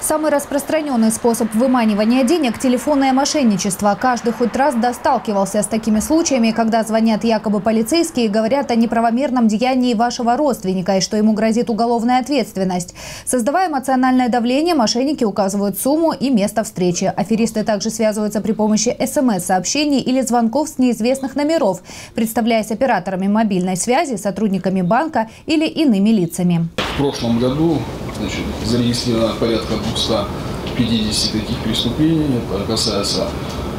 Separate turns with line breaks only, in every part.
Самый распространенный способ выманивания денег – телефонное мошенничество. Каждый хоть раз досталкивался с такими случаями, когда звонят якобы полицейские и говорят о неправомерном деянии вашего родственника и что ему грозит уголовная ответственность. Создавая эмоциональное давление, мошенники указывают сумму и место встречи. Аферисты также связываются при помощи СМС-сообщений или звонков с неизвестных номеров, представляясь операторами мобильной связи, сотрудниками банка или иными лицами.
В прошлом году значит, зарегистрировано порядка 250 таких преступлений. Это касается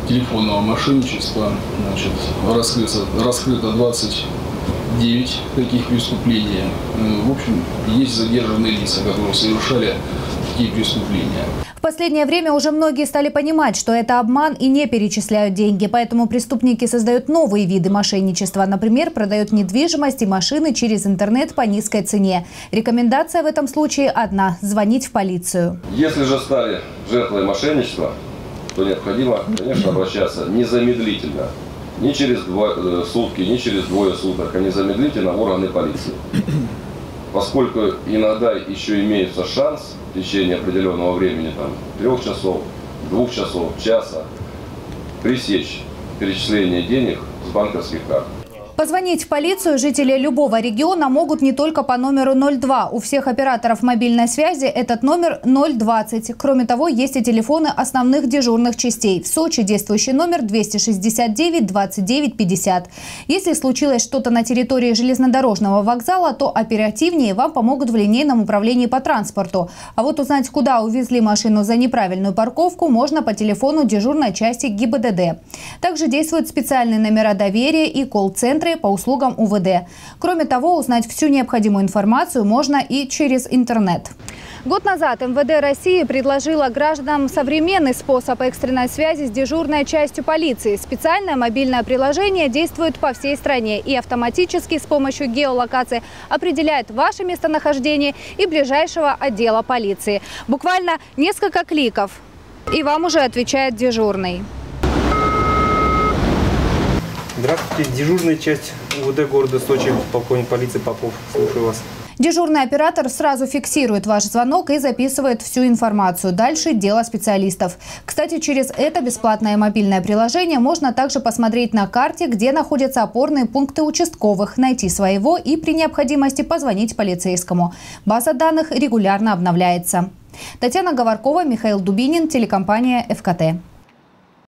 телефонного мошенничества. Значит, раскрыто, раскрыто 29 таких преступлений. Э, в общем, есть задержанные лица, которые совершали такие преступления.
В последнее время уже многие стали понимать, что это обман и не перечисляют деньги. Поэтому преступники создают новые виды мошенничества. Например, продают недвижимость и машины через интернет по низкой цене. Рекомендация в этом случае одна – звонить в полицию.
Если же стали жертвой мошенничества, то необходимо, конечно, обращаться незамедлительно. Не через два, э, сутки, не через двое суток, а незамедлительно в органы полиции поскольку иногда еще имеется шанс в течение определенного времени, там, трех часов, двух часов, часа, пресечь перечисление денег с банковских карт.
Позвонить в полицию жители любого региона могут не только по номеру 02. У всех операторов мобильной связи этот номер 020. Кроме того, есть и телефоны основных дежурных частей. В Сочи действующий номер 269 29 50. Если случилось что-то на территории железнодорожного вокзала, то оперативнее вам помогут в линейном управлении по транспорту. А вот узнать, куда увезли машину за неправильную парковку, можно по телефону дежурной части ГИБДД. Также действуют специальные номера доверия и колл-центры центре по услугам УВД. Кроме того, узнать всю необходимую информацию можно и через интернет. Год назад МВД России предложила гражданам современный способ экстренной связи с дежурной частью полиции. Специальное мобильное приложение действует по всей стране и автоматически с помощью геолокации определяет ваше местонахождение и ближайшего отдела полиции. Буквально несколько кликов, и вам уже отвечает дежурный.
Здравствуйте, дежурная часть УВД города Сочи, полковник полиции Попов. Слушаю вас.
Дежурный оператор сразу фиксирует ваш звонок и записывает всю информацию. Дальше дело специалистов. Кстати, через это бесплатное мобильное приложение можно также посмотреть на карте, где находятся опорные пункты участковых, найти своего и при необходимости позвонить полицейскому. База данных регулярно обновляется. Татьяна Говоркова, Михаил Дубинин, телекомпания «ФКТ».